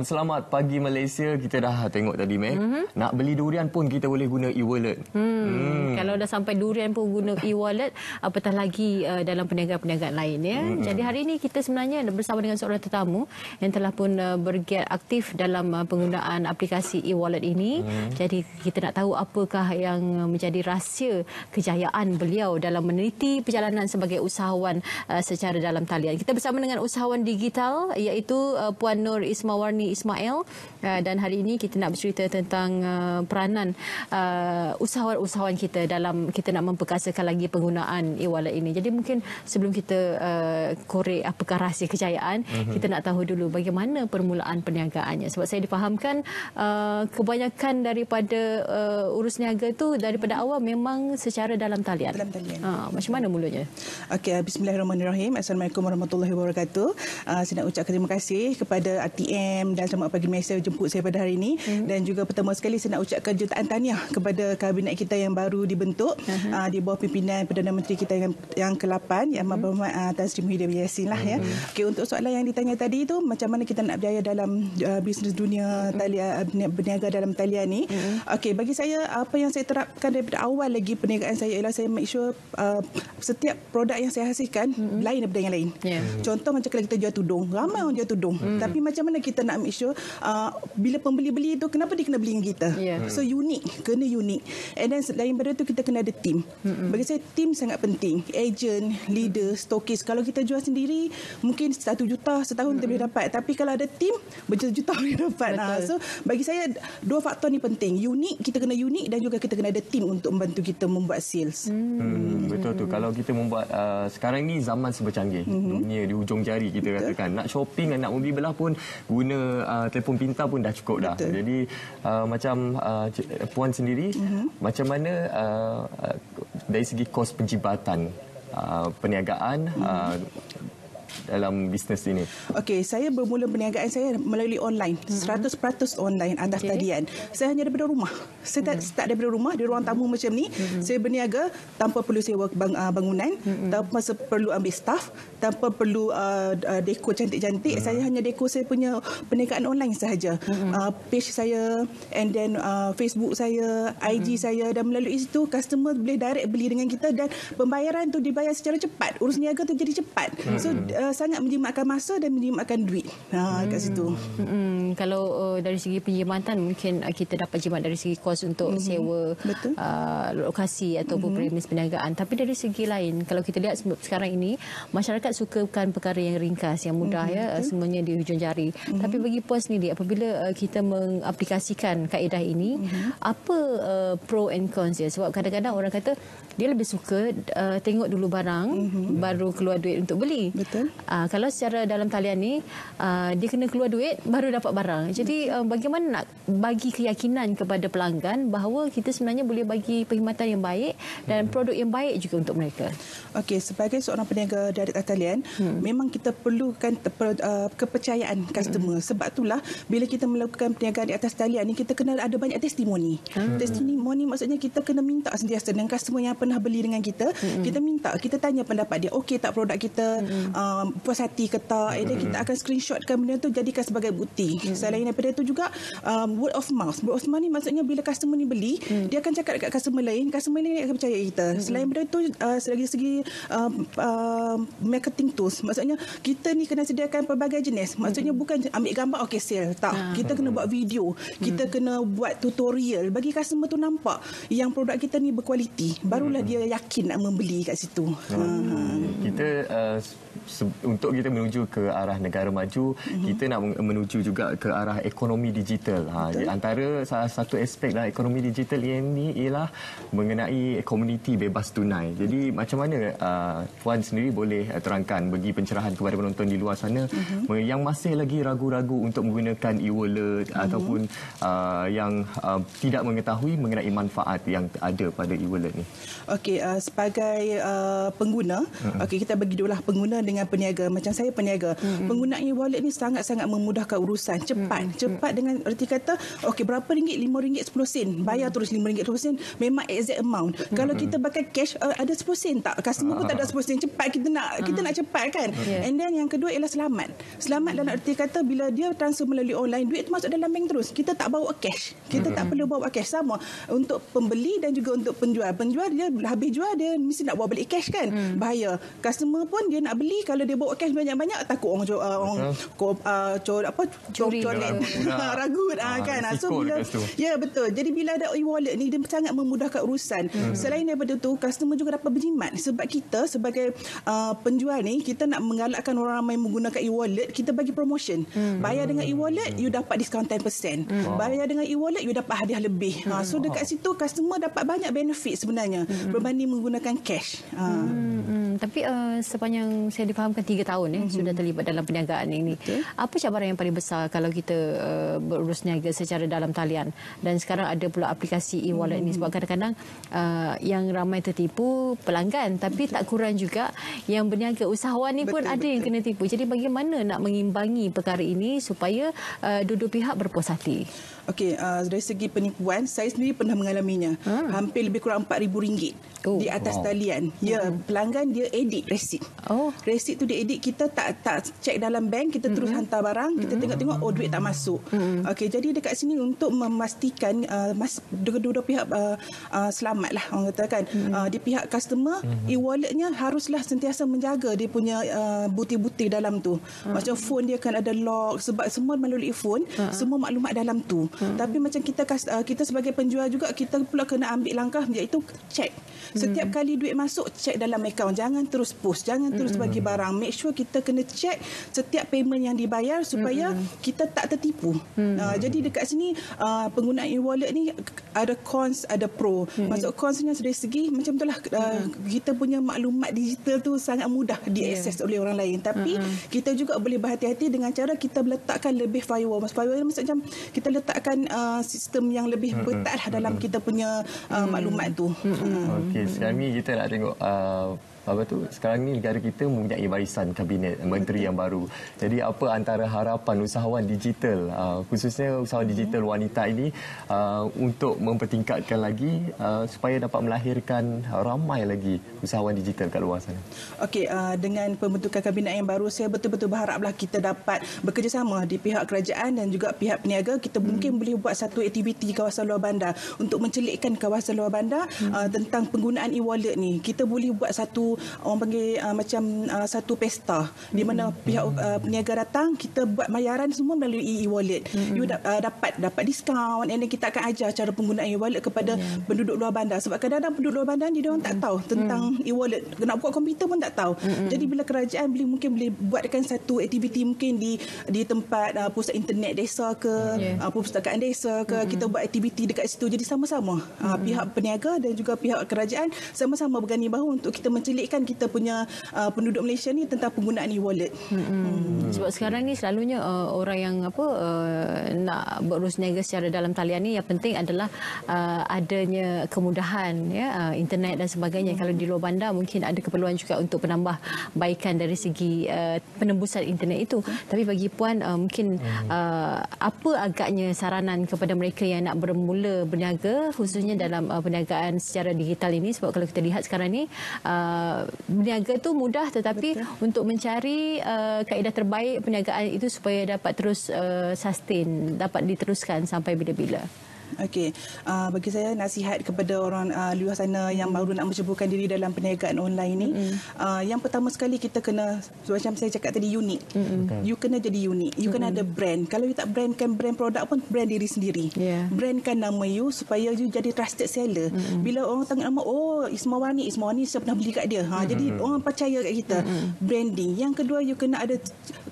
Selamat pagi Malaysia. Kita dah tengok tadi, Mek. Mm-hmm. Nak beli durian pun kita boleh guna e-wallet. Hmm. hmm. Kalau dah sampai durian pun guna e-wallet, apatah lagi uh, dalam perniagaan-perniagaan lain. ya. Mm-hmm. Jadi hari ini kita sebenarnya bersama dengan seorang tetamu yang telah pun uh, bergiat aktif dalam uh, penggunaan aplikasi e-wallet ini. Mm-hmm. Jadi kita nak tahu apakah yang menjadi rahsia kejayaan beliau dalam meneliti perjalanan sebagai usahawan uh, secara dalam talian. Kita bersama dengan usahawan digital iaitu uh, Puan Nur Ismawarni Rani Ismail uh, dan hari ini kita nak bercerita tentang uh, peranan uh, usahawan-usahawan kita dalam kita nak memperkasakan lagi penggunaan e-wallet ini. Jadi mungkin sebelum kita korek apakah rahsia kejayaan, mm-hmm. kita nak tahu dulu bagaimana permulaan perniagaannya. Sebab saya difahamkan kebanyakan daripada urus niaga itu daripada awal memang secara dalam talian. Dalam talian. Uh, macam mana mulanya? Okey, bismillahirrahmanirrahim. Assalamualaikum warahmatullahi wabarakatuh. Uh, saya nak ucapkan terima kasih kepada RTM dan selamat pagi Malaysia jemput saya pada hari ini hmm. dan juga pertama sekali saya nak ucapkan jutaan tahniah kepada kabinet kita yang baru dibentuk hmm. uh, di bawah pimpinan Perdana Menteri kita yang yang ke-8 yang hmm. Berhormat uh, Tan Sri Muhyiddin Yassin lah ya. Hmm. Okey untuk soalan yang ditanya tadi itu macam mana kita nak berjaya dalam uh, bisnes dunia hmm. talian uh, berniaga dalam talian ni. Hmm. Okey bagi saya apa yang saya terapkan daripada awal lagi perniagaan saya ialah saya make sure uh, setiap produk yang saya hasilkan hmm. lain daripada yang lain. Yeah. Contoh macam kalau kita jual tudung, ramai orang jual tudung. Hmm. Tapi macam mana kita nak make sure uh, bila pembeli beli itu kenapa dia kena beli dengan kita yeah. so unik kena unik and then selain daripada itu kita kena ada team mm-hmm. bagi saya team sangat penting agent leader stokis kalau kita jual sendiri mungkin satu juta setahun mm-hmm. kita boleh dapat tapi kalau ada team berjuta-juta boleh dapat ha. so bagi saya dua faktor ni penting unik kita kena unik dan juga kita kena ada team untuk membantu kita membuat sales mm-hmm. hmm, betul tu kalau kita membuat uh, sekarang ni zaman sebercanggih mm-hmm. dunia di ujung jari kita betul. katakan nak shopping nak membeli belah pun guna uh, telefon pintar pun dah cukup dah. Betul. Jadi uh, macam uh, puan sendiri uh-huh. macam mana uh, dari segi kos penjibatan uh, perniagaan uh-huh. uh, dalam bisnes ini? Okey, saya bermula perniagaan saya melalui online. Mm-hmm. 100% online atas okay. tadian. Saya hanya daripada rumah. Saya mm-hmm. start daripada rumah, di ruang tamu macam ni. Mm-hmm. Saya berniaga tanpa perlu sewa bang, uh, bangunan, mm-hmm. tanpa perlu ambil staff, tanpa perlu uh, uh, dekor cantik-cantik. Mm-hmm. Saya hanya dekor saya punya perniagaan online sahaja. Mm-hmm. Uh, page saya and then uh, Facebook saya, IG mm-hmm. saya dan melalui situ customer boleh direct beli dengan kita dan pembayaran tu dibayar secara cepat. Urus niaga tu jadi cepat. Mm-hmm. So uh, sangat menjimatkan masa dan menjimatkan duit ha, kat hmm. situ. Hmm. Kalau uh, dari segi penjimatan mungkin uh, kita dapat jimat dari segi kos untuk hmm. sewa uh, lokasi ataupun hmm. premis perniagaan. Tapi dari segi lain, kalau kita lihat sekarang ini, masyarakat sukakan perkara yang ringkas, yang mudah hmm. ya, Betul. semuanya di hujung jari. Hmm. Tapi bagi puan sendiri, apabila uh, kita mengaplikasikan kaedah ini, hmm. apa uh, pro and cons ya? Sebab kadang-kadang orang kata, dia lebih suka uh, tengok dulu barang, hmm. baru keluar duit untuk beli. Betul. Uh, kalau secara dalam talian ni uh, dia kena keluar duit baru dapat barang. Jadi uh, bagaimana nak bagi keyakinan kepada pelanggan bahawa kita sebenarnya boleh bagi perkhidmatan yang baik dan produk yang baik juga untuk mereka. Okey, sebagai seorang peniaga dari talian, hmm. memang kita perlukan uh, kepercayaan customer. Hmm. Sebab itulah bila kita melakukan perniagaan di atas talian ni kita kena ada banyak testimoni. Hmm. Testimoni maksudnya kita kena minta sentiasa dengan customer yang pernah beli dengan kita, hmm. kita minta, kita tanya pendapat dia, okey tak produk kita? Hmm. Puas hati ke tak mm-hmm. kita akan screenshotkan benda tu jadikan sebagai bukti mm-hmm. selain daripada itu juga um, word of mouth word of mouth ni maksudnya bila customer ni beli mm. dia akan cakap dekat customer lain customer lain akan percaya kita mm-hmm. selain daripada itu uh, segi segi uh, uh, marketing tools maksudnya kita ni kena sediakan pelbagai jenis maksudnya mm-hmm. bukan ambil gambar okey sale tak mm-hmm. kita kena buat video kita mm-hmm. kena buat tutorial bagi customer tu nampak yang produk kita ni berkualiti barulah mm-hmm. dia yakin nak membeli kat situ mm-hmm. uh. kita uh, untuk kita menuju ke arah negara maju, mm-hmm. kita nak menuju juga ke arah ekonomi digital. Ha, antara salah satu aspek dalam ekonomi digital ini ialah mengenai komuniti bebas tunai. Jadi macam mana uh, Puan sendiri boleh uh, terangkan bagi pencerahan kepada penonton di luar sana mm-hmm. yang masih lagi ragu-ragu untuk menggunakan e-wallet mm-hmm. ataupun uh, yang uh, tidak mengetahui mengenai manfaat yang ada pada e-wallet ni. Okey, uh, sebagai uh, pengguna, mm-hmm. okey kita bagi dua lah pengguna dengan peniaga macam saya peniaga. Hmm. penggunaan e-wallet ni sangat-sangat memudahkan urusan. Cepat. Hmm. cepat dengan erti kata okey berapa ringgit? 5 ringgit 10 sen. Bayar hmm. terus 5 ringgit 10 sen memang exact amount. Hmm. kalau kita pakai cash uh, ada 10 sen. Tak customer pun tak ada 10 sen. Cepat kita nak hmm. kita nak cepat kan? Yeah. and then yang kedua ialah selamat. Selamat dalam erti kata bila dia transfer melalui online duit tu masuk dalam bank terus. Kita tak bawa cash. Kita hmm. tak perlu bawa cash. Sama untuk pembeli dan juga untuk penjual. Penjual dia habis jual dia mesti nak bawa balik cash kan? Hmm. bahaya. Customer pun dia nak beli. Kalau dia bawa cash banyak-banyak takut orang uh, orang uh, uh, cor apa curi colet ragut uh, kan so bila ya betul jadi bila ada e-wallet ni dia sangat memudahkan urusan hmm. selain daripada tu customer juga dapat berjimat sebab kita sebagai uh, penjual ni kita nak menggalakkan orang ramai menggunakan e-wallet kita bagi promotion hmm. bayar dengan e-wallet you dapat diskaun 10% hmm. bayar dengan e-wallet you dapat hadiah lebih hmm. uh, so dekat situ customer dapat banyak benefit sebenarnya hmm. berbanding menggunakan cash uh. hmm. Hmm. tapi uh, sepanjang saya difahamkan 3 tahun eh hmm. sudah terlibat dalam perniagaan ini Betul. apa cabaran yang paling besar kalau kita uh, berurus niaga secara dalam talian dan sekarang ada pula aplikasi e-wallet hmm. ini sebab kadang-kadang uh, yang ramai tertipu pelanggan tapi tak kurang juga yang berniaga usahawan ni pun betul, ada yang kena tipu jadi bagaimana nak mengimbangi perkara ini supaya uh, dua-dua pihak berpuas hati Okey, uh, dari segi penipuan, saya sendiri pernah mengalaminya. Hmm. Hampir lebih kurang RM4,000 oh, di atas wow. talian. Ya, hmm. pelanggan dia edit resit. Oh. Resit tu dia edit, kita tak tak cek dalam bank, kita hmm. terus hantar barang, kita hmm. tengok-tengok, oh duit tak masuk. Hmm. Okey, jadi dekat sini untuk memastikan uh, mas, dua-dua pihak uh, uh, selamat lah, orang katakan. Hmm. Uh, di pihak customer, hmm. e-walletnya haruslah sentiasa menjaga dia punya uh, butir-butir dalam tu. Hmm. Macam phone dia kan ada lock, sebab semua melalui phone, hmm. semua maklumat dalam tu. Hmm. Tapi macam kita uh, kita sebagai penjual juga kita pula kena ambil langkah iaitu cek. Setiap hmm. kali duit masuk cek dalam akaun. Jangan terus post, jangan terus hmm. bagi barang. Make sure kita kena cek setiap payment yang dibayar supaya hmm. kita tak tertipu. Hmm. Uh, jadi dekat sini uh, penggunaan e-wallet ni ada cons, ada pro. Hmm. Masuk consnya dari segi macam itulah uh, hmm. kita punya maklumat digital tu sangat mudah diakses yeah. oleh orang lain. Tapi hmm. kita juga boleh berhati-hati dengan cara kita letakkan lebih firewall. Mas firewall maksudnya kita letak letakkan uh, sistem yang lebih betat lah dalam kita punya uh, maklumat tu. Okey, sekarang ni kita nak tengok uh, apa tu? Sekarang ni negara kita mempunyai barisan kabinet menteri yang baru. Jadi apa antara harapan usahawan digital uh, khususnya usahawan digital wanita ini uh, untuk mempertingkatkan lagi uh, supaya dapat melahirkan ramai lagi usahawan digital kat luar sana? Okey uh, dengan pembentukan kabinet yang baru saya betul-betul berharaplah kita dapat bekerjasama di pihak kerajaan dan juga pihak peniaga. Kita hmm. mungkin boleh buat satu aktiviti kawasan luar bandar. Untuk mencelikkan kawasan luar bandar hmm. uh, tentang penggunaan e-wallet ni kita boleh buat satu orang panggil uh, macam uh, satu pesta mm-hmm. di mana pihak uh, peniaga datang kita buat bayaran semua melalui e-wallet mm-hmm. you da- uh, dapat dapat diskaun and then kita akan ajar cara penggunaan e-wallet kepada yeah. penduduk luar bandar sebab kadang-kadang penduduk luar bandar dia orang tak tahu tentang mm-hmm. e-wallet nak buat komputer pun tak tahu mm-hmm. jadi bila kerajaan boleh mungkin boleh buatkan satu aktiviti mungkin di di tempat uh, pusat internet desa ke yeah. uh, perpustakaan desa ke mm-hmm. kita buat aktiviti dekat situ jadi sama-sama mm-hmm. uh, pihak peniaga dan juga pihak kerajaan sama-sama bergani bahu untuk kita mencelik mendidikan kita punya uh, penduduk Malaysia ni tentang penggunaan e-wallet. Hmm. Hmm. Sebab sekarang ni selalunya uh, orang yang apa uh, nak berurus niaga secara dalam talian ni yang penting adalah uh, adanya kemudahan ya uh, internet dan sebagainya. Hmm. Kalau di luar bandar mungkin ada keperluan juga untuk penambah baikan dari segi uh, penembusan internet itu. Hmm. Tapi bagi puan uh, mungkin hmm. uh, apa agaknya saranan kepada mereka yang nak bermula berniaga khususnya dalam uh, perniagaan secara digital ini sebab kalau kita lihat sekarang ni uh, berniaga tu mudah tetapi Betul. untuk mencari uh, kaedah terbaik perniagaan itu supaya dapat terus uh, sustain dapat diteruskan sampai bila-bila. Okey, uh, bagi saya nasihat kepada orang uh, luar sana yang baru nak menceburkan diri dalam perniagaan online ni, mm-hmm. uh, yang pertama sekali kita kena macam saya cakap tadi unik. Mm-hmm. You kena jadi unik. You mm-hmm. kena ada brand. Kalau you tak brandkan brand produk pun brand diri sendiri. Yeah. Brandkan nama you supaya you jadi trusted seller. Mm-hmm. Bila orang tengok nama, oh Ismawani, Ismawani saya pernah beli kat dia. Ha, mm-hmm. Jadi orang percaya kat kita. Mm-hmm. Branding. Yang kedua you kena ada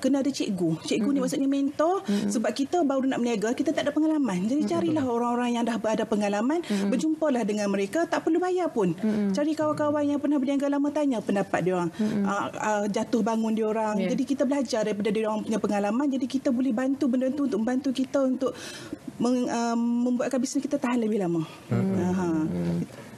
kena ada cikgu. Cikgu mm-hmm. ni maksudnya mentor mm-hmm. sebab kita baru nak berniaga, kita tak ada pengalaman. Jadi carilah mm-hmm. Orang-orang yang dah ada pengalaman, mm-hmm. berjumpalah dengan mereka, tak perlu bayar pun. Mm-hmm. Cari kawan-kawan yang pernah berniaga lama tanya pendapat dia orang. Mm-hmm. Uh, uh, jatuh bangun dia orang. Yeah. Jadi kita belajar daripada dia orang punya pengalaman, jadi kita boleh bantu benda tu untuk membantu kita untuk meng, uh, membuatkan bisnes kita tahan lebih lama. Mm-hmm. Uh-huh.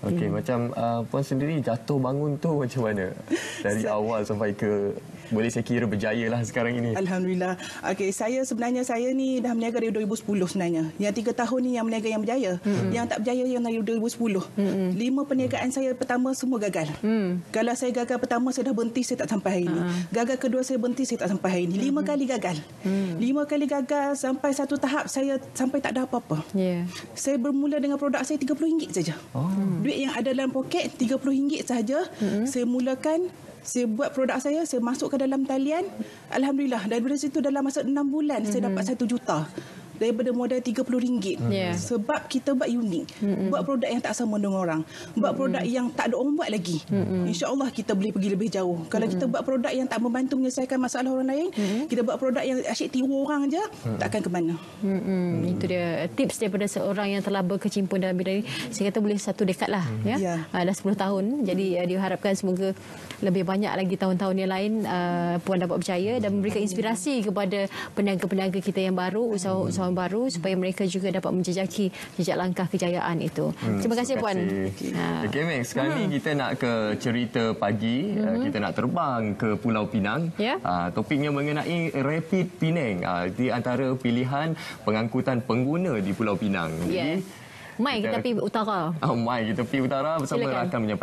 Okey, hmm. macam uh, puan sendiri jatuh bangun tu macam mana? Dari awal sampai ke boleh saya kira berjaya lah sekarang ini. Alhamdulillah. Okey, saya sebenarnya saya ni dah berniaga dari 2010 sebenarnya. Yang tiga tahun ni yang berniaga yang berjaya. Mm-hmm. Yang tak berjaya yang dari 2010. Mm-hmm. Lima perniagaan saya pertama semua gagal. Mm. Kalau saya gagal pertama saya dah berhenti saya tak sampai hari ini. Uh-huh. Gagal kedua saya berhenti saya tak sampai hari ini. Lima mm-hmm. kali gagal. Mm. Lima kali gagal sampai satu tahap saya sampai tak ada apa-apa. Yeah. Saya bermula dengan produk saya RM30 saja. Oh. Duit yang ada dalam poket RM30 saja. Mm-hmm. Saya mulakan saya buat produk saya, saya masuk ke dalam talian. Alhamdulillah, dari situ dalam masa 6 bulan mm-hmm. saya dapat 1 juta daripada modal RM30. Yeah. Sebab kita buat unik. Mm-hmm. Buat produk yang tak sama dengan orang. Buat mm-hmm. produk yang tak ada orang buat lagi. Mm-hmm. InsyaAllah kita boleh pergi lebih jauh. Kalau mm-hmm. kita buat produk yang tak membantu menyelesaikan masalah orang lain, mm-hmm. kita buat produk yang asyik tiru orang je, mm-hmm. takkan ke mana. Mm-hmm. Mm-hmm. Itu dia tips daripada seorang yang telah berkecimpung dalam bidang ini. Saya kata boleh satu dekad lah. Mm-hmm. Ya? Yeah. Uh, dah 10 tahun. Jadi uh, diharapkan semoga lebih banyak lagi tahun-tahun yang lain uh, Puan dapat berjaya dan memberikan inspirasi kepada peniaga-peniaga kita yang baru, usahawan tahun baru supaya mereka juga dapat menjejaki jejak langkah kejayaan itu. Hmm, terima kasih puan. Ha. Okey Max, sekarang hmm. ni kita nak ke cerita pagi, hmm. kita nak terbang ke Pulau Pinang. Yeah. Uh, topiknya mengenai Rapid Penang. Uh, di antara pilihan pengangkutan pengguna di Pulau Pinang. Yeah. Mai kita, kita pergi utara. Oh, mai kita pergi utara bersama Silakan. rakan menyampaikan